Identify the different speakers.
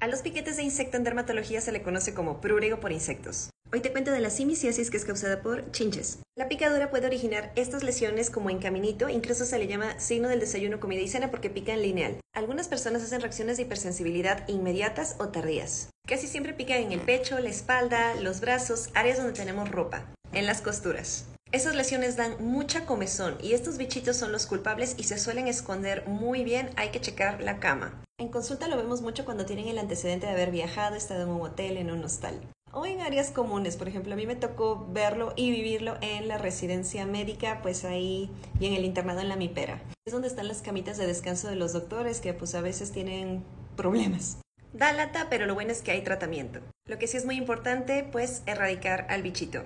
Speaker 1: A los piquetes de insecto en dermatología se le conoce como prurigo por insectos. Hoy te cuento de la simiciasis que es causada por chinches. La picadura puede originar estas lesiones como en caminito, incluso se le llama signo del desayuno, comida y cena porque pica en lineal. Algunas personas hacen reacciones de hipersensibilidad inmediatas o tardías. Casi siempre pican en el pecho, la espalda, los brazos, áreas donde tenemos ropa, en las costuras. Esas lesiones dan mucha comezón y estos bichitos son los culpables y se suelen esconder muy bien, hay que checar la cama. En consulta lo vemos mucho cuando tienen el antecedente de haber viajado, estado en un hotel, en un hostal. O en áreas comunes, por ejemplo, a mí me tocó verlo y vivirlo en la residencia médica, pues ahí y en el internado en la Mipera. Es donde están las camitas de descanso de los doctores que pues a veces tienen problemas. Da lata, pero lo bueno es que hay tratamiento. Lo que sí es muy importante, pues erradicar al bichito.